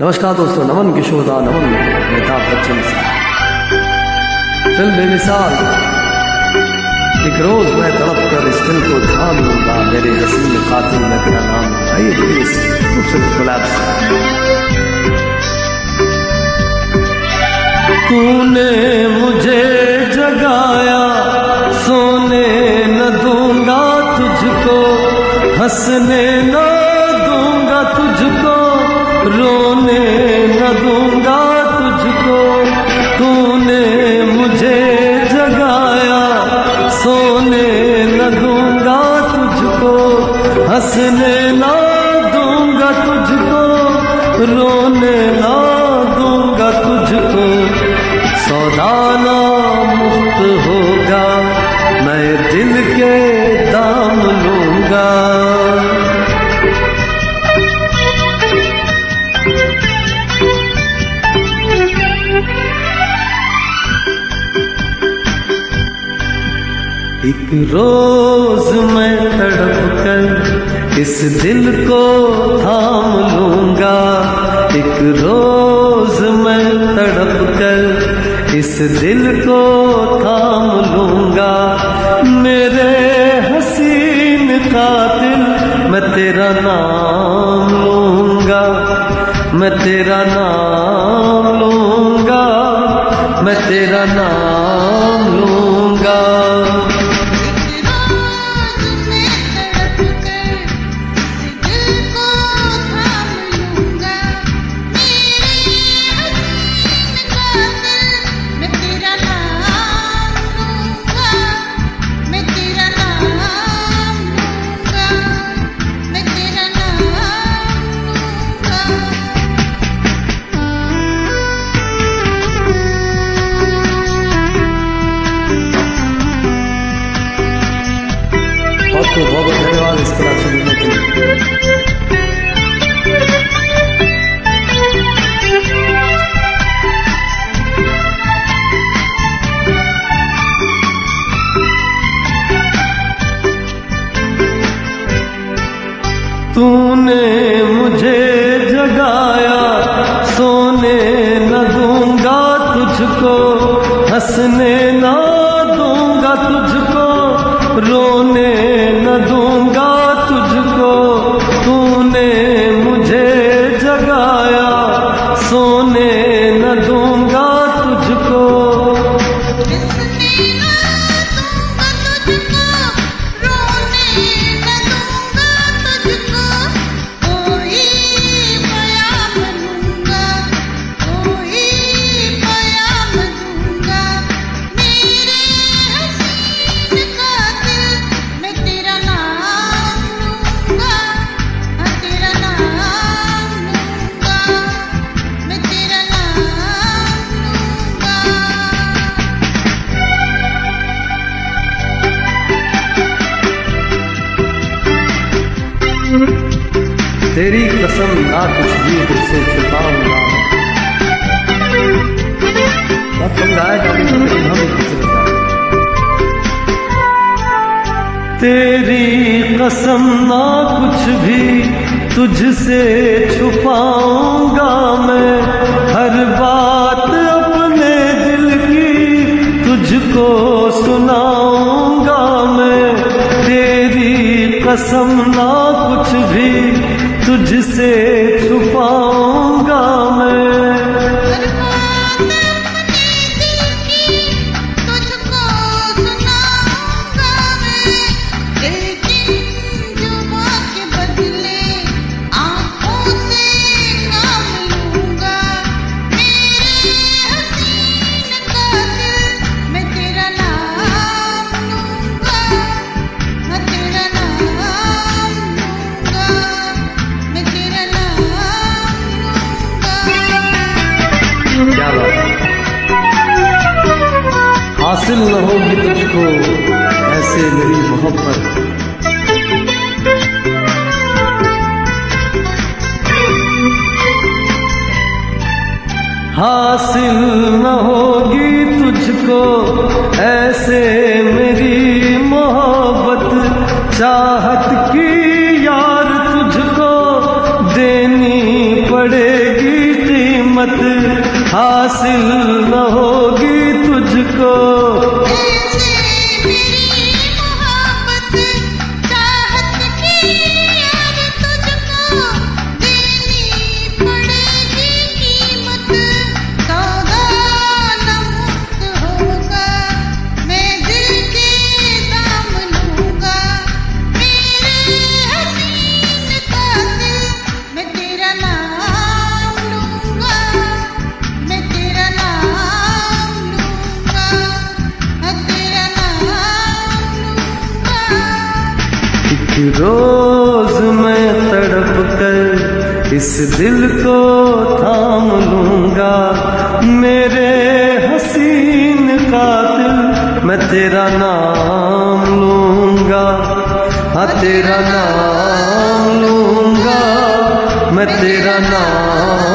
नमस्कार दोस्तों, नमन किशोरदा, नमन अमिताभ बच्चन फ़िल्म बेमिसाल। एक रोज मैं तड़प कर इस दिल को थाम लूँगा मेरे हसीन कातिल में तेरा नाम आइए खूबसूरत कोलैप्स तूने मुझे जगाया, सोने न दूँगा तुझको, हंसने न রোনে एक रोज मैं तड़प कर इस दिल को थाम लूँगा। एक रोज मैं तड़प कर इस दिल को थाम लूँगा। मेरे हसीन कातिल, मैं तेरा नाम लूँगा। मैं तेरा नाम लूँगा। मैं तेरा नाम लूँगा। तूने मुझे जगाया सोने न दूँगा तुझको हंसने तेरी कसम ना कुछ भी तुझसे छुपाऊँगा। बहुत तेरी कसम ना कुछ भी तुझसे छुपाऊँगा मैं। हर बात अपने दिल की तुझको सुनाऊँगा। कसम ना कुछ भी तुझसे छुपाऊँगा मैं। हासिल न होगी तुझको ऐसे मेरी मोहब्बत। हासिल न होगी तुझको ऐसे मेरी मोहब्बत। चाहत की यार तुझको देनी पड़ेगी कीमत। हासिल न होगी तुझको रोज मैं तड़प कर इस दिल को थाम लूँगा। मेरे हसीन कातिल, मैं तेरा नाम लूँगा। हाँ तेरा नाम लूँगा। मैं तेरा नाम